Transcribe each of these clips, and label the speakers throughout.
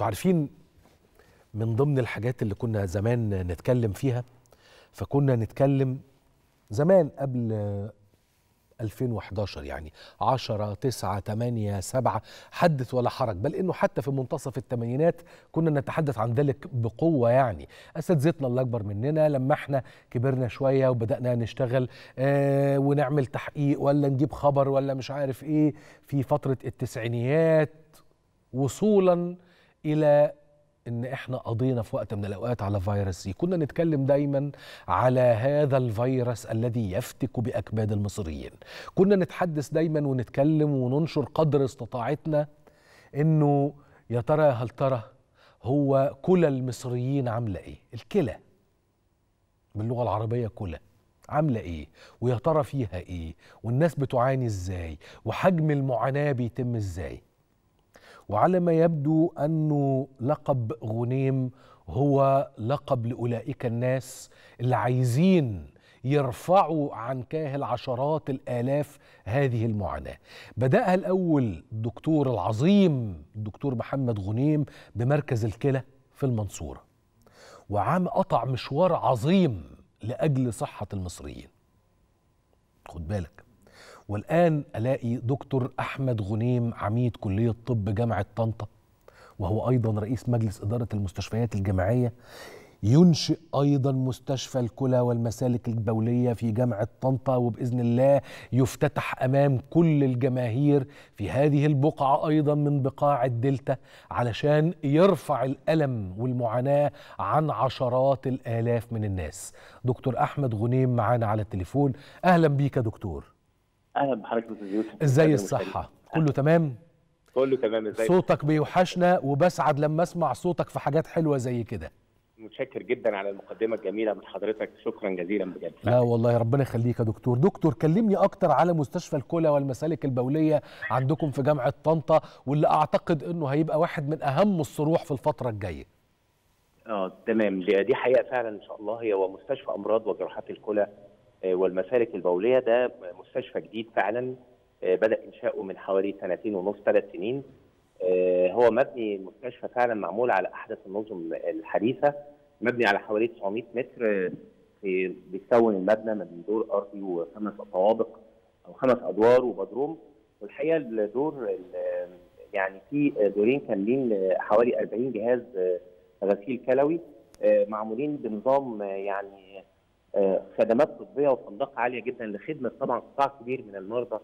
Speaker 1: أنتوا عارفين من ضمن الحاجات اللي كنا زمان نتكلم فيها فكنا نتكلم زمان قبل 2011 يعني 10 9 8 7 حدث ولا حرج. بل إنه حتى في منتصف الثمانينات كنا نتحدث عن ذلك بقوة يعني. اساتذتنا اللي أكبر مننا لما إحنا كبرنا شوية وبدأنا نشتغل آه ونعمل تحقيق ولا نجيب خبر ولا مش عارف إيه في فترة التسعينيات وصولا إلى إن إحنا قضينا في وقت من الأوقات على فيروس سي. كنا نتكلم دايما على هذا الفيروس الذي يفتك بأكباد المصريين. كنا نتحدث دايما ونتكلم وننشر قدر استطاعتنا إنه يا ترى هل ترى هو كلى المصريين عاملة إيه؟ الكلى باللغة العربية كلى عاملة إيه؟ ويا ترى فيها إيه؟ والناس بتعاني إزاي؟ وحجم المعاناة بيتم إزاي؟ وعلى ما يبدو أنه لقب غنيم هو لقب لأولئك الناس اللي عايزين يرفعوا عن كاهل عشرات الآلاف هذه المعاناة. بدأها الأول الدكتور العظيم الدكتور محمد غنيم بمركز الكلى في المنصورة وعام قطع مشوار عظيم لأجل صحة المصريين. خد بالك. والآن ألاقي دكتور أحمد غنيم عميد كلية طب جامعة طنطا وهو أيضا رئيس مجلس إدارة المستشفيات الجامعية ينشئ أيضا مستشفى الكلى والمسالك البولية في جامعة طنطا وبإذن الله يفتتح أمام كل الجماهير في هذه البقعة أيضا من بقاع الدلتا علشان يرفع الألم والمعاناة عن عشرات الآلاف من الناس. دكتور أحمد غنيم معانا على التليفون. أهلا بيك يا دكتور.
Speaker 2: أهلا بحضرتك أستاذ يوسف.
Speaker 1: إزاي الصحة؟ كله تمام؟
Speaker 2: كله تمام إزاي؟
Speaker 1: صوتك بيوحشنا وبسعد لما أسمع صوتك في حاجات حلوة زي كده.
Speaker 2: متشكر جدا على المقدمة الجميلة من حضرتك. شكرا جزيلا بجد.
Speaker 1: لا والله ربنا يخليك يا دكتور. دكتور كلمني أكتر على مستشفى الكلى والمسالك البولية عندكم في جامعة طنطا واللي أعتقد إنه هيبقى واحد من أهم الصروح في الفترة الجاية.
Speaker 2: آه تمام. دي حقيقة فعلا إن شاء الله. هي هو مستشفى أمراض وجراحات الكلى والمسالك البولية ده مستشفى جديد فعلا آه، بدأ إنشاؤه من حوالي سنتين ونص ثلاث سنين. آه، هو مبني المستشفى فعلا معمول على أحدث النظم الحديثة مبني على حوالي 900 متر آه، في بيتكون المبنى من دور أرضي وخمس طوابق أو خمس أدوار وبدروم. والحقيقة الدور ال- يعني في دورين كاملين حوالي 40 جهاز آه، غسيل كلوي آه، معمولين بنظام آه، يعني آه، خدمات طبية وتنظيق عالية جدا لخدمة طبعا قطاع كبير من المرضى.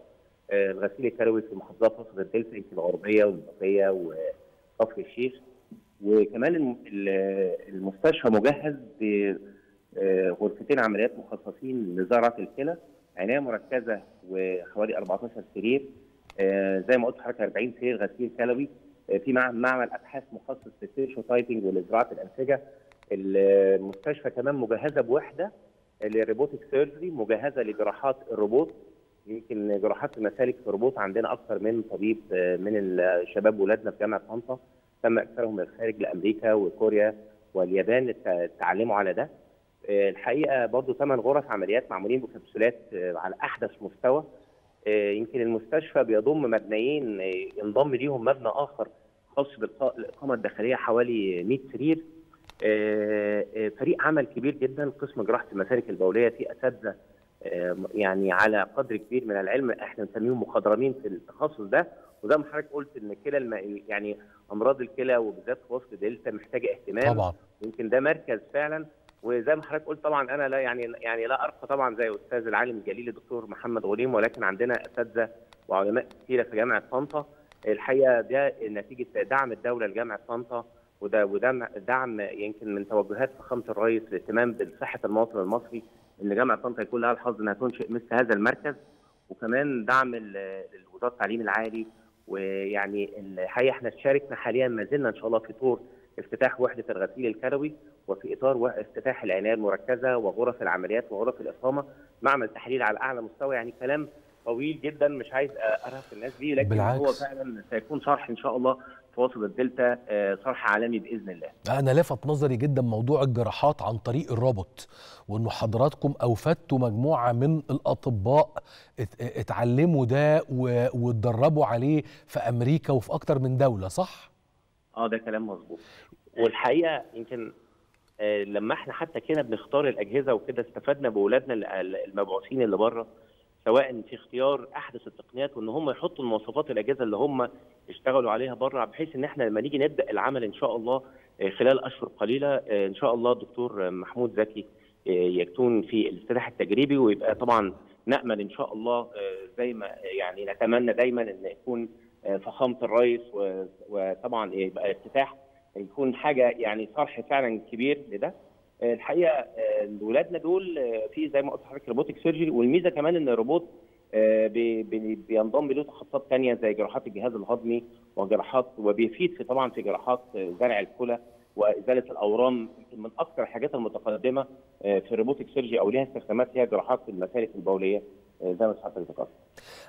Speaker 2: آه، الغسيل الكلوي في محافظات مصر الدلتا يمكن الغربيه والمنوفيه وكفر الشيخ وكمان الم- ال- المستشفى مجهز بغرفتين عمليات مخصصين لزراعة الكلى عناية مركزة وحوالي 14 سرير. آه، زي ما قلت لحضرتك 40 سرير غسيل كلوي. آه، في مع- معمل أبحاث مخصص للتيشو تايبنج ولزراعة الأنسجة. المستشفى كمان مجهزة بوحدة لل robotic surgery مجهزة لجراحات الروبوت. يمكن جراحات المسالك في الروبوت عندنا أكثر من طبيب آه، من الشباب ولادنا في جامعة طنطا. تم اكثرهم من الخارج لأمريكا وكوريا واليابان تعلموا على ده. آه، الحقيقة برضو ثمان غرف عمليات معمولين بكبسولات آه، على أحدث مستوى. يمكن المستشفى بيضم مبنيين ينضم ليهم مبنى آخر خاص بالإقامة الداخلية حوالي 100 سرير. فريق عمل كبير جدا. قسم جراحة المسالك البولية فيه أساتذة آه، يعني على قدر كبير من العلم. إحنا بنسميهم مخضرمين في التخصص ده. وزي ما حضرتك قلت إن كلى الم... يعني أمراض الكلى وبالذات في وسط دلتا محتاجة اهتمام.
Speaker 1: طبعا.
Speaker 2: يمكن ده مركز فعلا. وزي ما حضرتك قلت طبعا أنا لا يعني يعني لا أرقى طبعا زي أستاذ العالم الجليل الدكتور محمد غليم ولكن عندنا أساتذة وعلماء كثيره في جامعة طنطا. الحقيقة ده نتيجة دعم الدولة لجامعة طنطا. وده وده دعم يمكن من توجهات فخامة الرئيس الاهتمام بصحة المواطن المصري إن جامعه طنطا يكون لها الحظ إنها تنشئ مثل هذا المركز. وكمان دعم وزارة التعليم العالي. ويعني الحقيقة إحنا شاركنا حاليا ما زلنا إن شاء الله في طور افتتاح وحدة الغسيل الكلوي وفي إطار افتتاح العنايه المركزة وغرف العمليات وغرف الإقامة. معمل تحليل على أعلى مستوى. يعني كلام طويل جدا مش عايز أرهق الناس بيه. لكن
Speaker 1: بالعكس.
Speaker 2: هو فعلا سيكون شرح إن شاء الله وسط الدلتا آه، شرح عالمي بإذن الله.
Speaker 1: أنا لفت نظري جدا موضوع الجراحات عن طريق الروبوت وانه حضراتكم اوفدتوا مجموعة من الأطباء ات- اتعلموا ده واتدربوا عليه في أمريكا وفي أكتر من دولة صح؟
Speaker 2: آه ده كلام مظبوط. والحقيقة يمكن آه، لما إحنا حتى كده بنختار الأجهزة وكده استفدنا بأولادنا ال- المبعوثين اللي بره. سواء في اختيار أحدث التقنيات وإن هم يحطوا المواصفات الأجهزة اللي هم اشتغلوا عليها بره بحيث إن إحنا لما نيجي نبدأ العمل إن شاء الله آه، خلال أشهر قليلة آه، إن شاء الله الدكتور محمود زكي آه، يكون في الافتتاح التجريبي ويبقى طبعا نأمل إن شاء الله زي ما يعني نتمنى دايما إن يكون فخامة الرئيس وطبعا يبقى افتتاح يكون حاجة يعني صرح فعلا كبير لده. الحقيقة آه، ولادنا دول آه، في زي ما قلت لحضرتك robotic surgery والميزة كمان إن الروبوت آه، بي- بي- بينضم له تخصصات ثانية زي جراحات الجهاز الهضمي وجراحات وبيفيد في طبعا في جراحات آه، زرع الكلى وإزالة الأورام من أكثر الحاجات المتقدمة آه، في الروبوتك سيرجري أو ليها استخدامات هي جراحات المسالك البولية. آه، زي ما حضرتك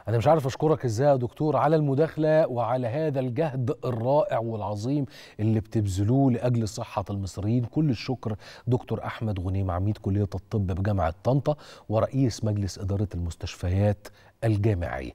Speaker 1: أنا مش عارف أشكرك إزاي يا دكتور على المداخلة وعلى هذا الجهد الرائع والعظيم اللي بتبذلوه لأجل صحة المصريين. كل الشكر دكتور أحمد غنيم عميد كلية الطب بجامعة طنطا ورئيس مجلس إدارة المستشفيات الجامعيه